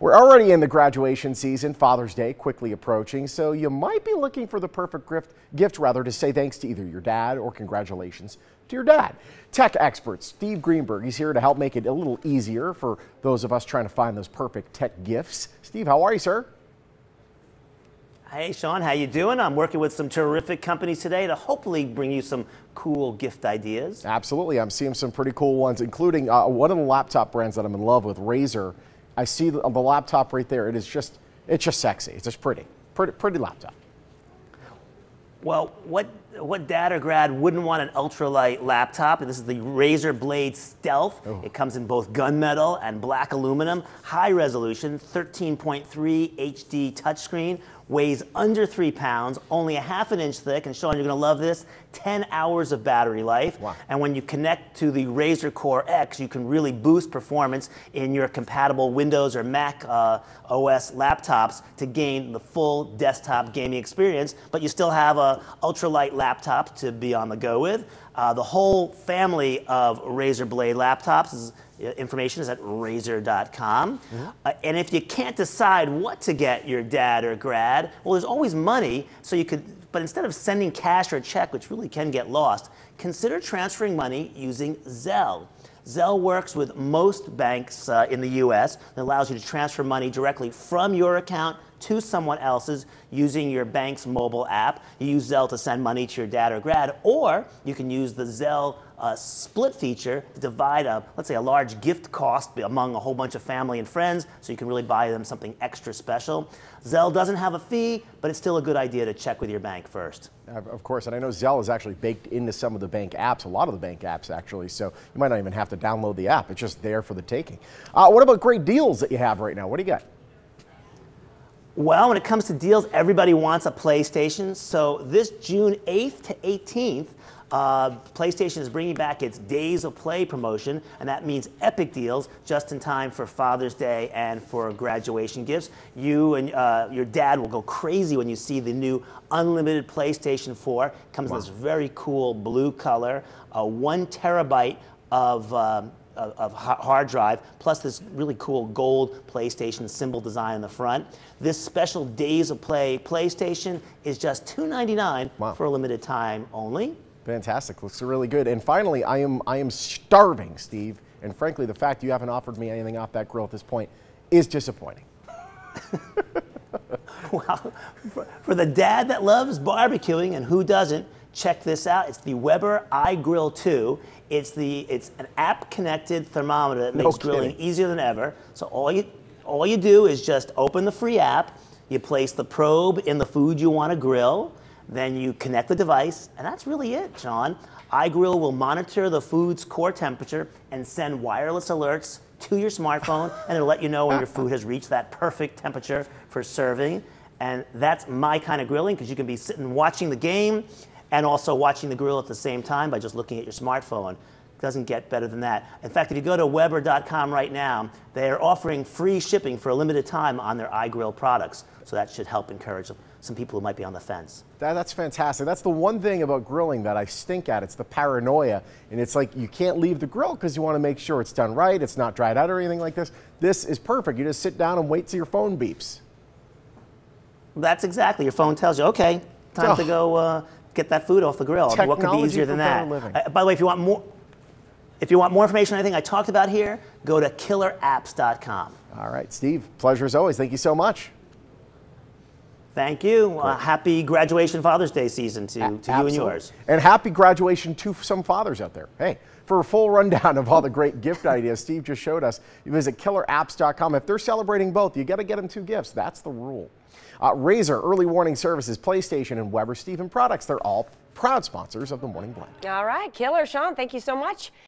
We're already in the graduation season, Father's Day quickly approaching, so you might be looking for the perfect gift, gift rather to say thanks to either your dad or congratulations to your dad. Tech expert Steve Greenberg, he's here to help make it a little easier for those of us trying to find those perfect tech gifts. Steve, how are you, sir? Hey Sean, how you doing? I'm working with some terrific companies today to hopefully bring you some cool gift ideas. Absolutely, I'm seeing some pretty cool ones, including uh, one of the laptop brands that I'm in love with, Razer. I see the, the laptop right there. It is just, it's just sexy. It's just pretty, pretty, pretty laptop. Well, what, what dad or grad wouldn't want an ultralight laptop? This is the Razer Blade Stealth. Oh. It comes in both gunmetal and black aluminum, high resolution, 13.3 HD touchscreen, weighs under three pounds, only a half an inch thick, and Sean, you're gonna love this, 10 hours of battery life. Wow. And when you connect to the Razer Core X, you can really boost performance in your compatible Windows or Mac uh, OS laptops to gain the full desktop gaming experience, but you still have a ultralight laptop to be on the go with. Uh, the whole family of Razer Blade laptops is information is at razer.com. Mm-hmm. Uh, and if you can't decide what to get your dad or grad, well, there's always money, so you could, but instead of sending cash or a check, which really can get lost, consider transferring money using Zelle. Zelle works with most banks uh, in the US and allows you to transfer money directly from your account to someone else's using your bank's mobile app. You use Zelle to send money to your dad or grad, or you can use the Zelle uh, split feature to divide a, let's say, a large gift cost among a whole bunch of family and friends, so you can really buy them something extra special. Zelle doesn't have a fee, but it's still a good idea to check with your bank first. Of course, and I know Zelle is actually baked into some of the bank apps, a lot of the bank apps actually, so you might not even have to download the app. It's just there for the taking. Uh, what about great deals that you have right now? What do you got? Well, when it comes to deals, everybody wants a PlayStation. So this June 8th to 18th, uh, PlayStation is bringing back its Days of Play promotion, and that means epic deals just in time for Father's Day and for graduation gifts. You and uh, your dad will go crazy when you see the new unlimited PlayStation 4. It comes wow. in this very cool blue color, a one terabyte of um, of, hard drive, plus this really cool gold PlayStation symbol design in the front. This special Days of Play PlayStation is just 299 wow. for a limited time only. Fantastic. Looks really good. And finally, I am I am starving, Steve. And frankly, the fact you haven't offered me anything off that grill at this point is disappointing. well, for, for, the dad that loves barbecuing and who doesn't, check this out. It's the Weber iGrill 2. It's the it's an app-connected thermometer that makes no grilling easier than ever. So all you all you do is just open the free app. You place the probe in the food you want to grill. Then you connect the device, and that's really it, John. iGrill will monitor the food's core temperature and send wireless alerts to your smartphone, and it'll let you know when your food has reached that perfect temperature for serving. And that's my kind of grilling because you can be sitting watching the game and also watching the grill at the same time by just looking at your smartphone. It doesn't get better than that. In fact, if you go to Weber.com right now, they are offering free shipping for a limited time on their iGrill products. So that should help encourage some people who might be on the fence. That, that's fantastic. That's the one thing about grilling that I stink at. It's the paranoia. And it's like you can't leave the grill because you want to make sure it's done right, it's not dried out or anything like this. This is perfect. You just sit down and wait till your phone beeps. That's exactly. Your phone tells you, okay, time oh. to go uh, get that food off the grill. Technology what could be easier than that? Uh, by the way, if you want more, if you want more information on anything I talked about here, go to killerapps.com. All right, Steve, pleasure as always. Thank you so much. Thank you. Uh, happy graduation Father's Day season to, to you and yours. And happy graduation to some fathers out there. Hey, for a full rundown of all the great gift ideas Steve just showed us, you visit killerapps.com. If they're celebrating both, you got to get them two gifts. That's the rule. Uh, Razer, Early Warning Services, PlayStation, and Weber Stephen Products, they're all proud sponsors of the Morning Blend. All right, Killer Sean, thank you so much.